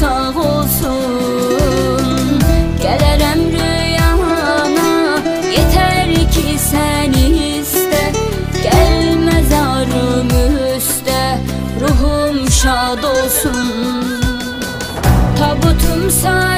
sağ olsun. Gelerem rüyana yeter ki sen iste. Gel mezarım üste ruhum şad olsun. Tabutum sen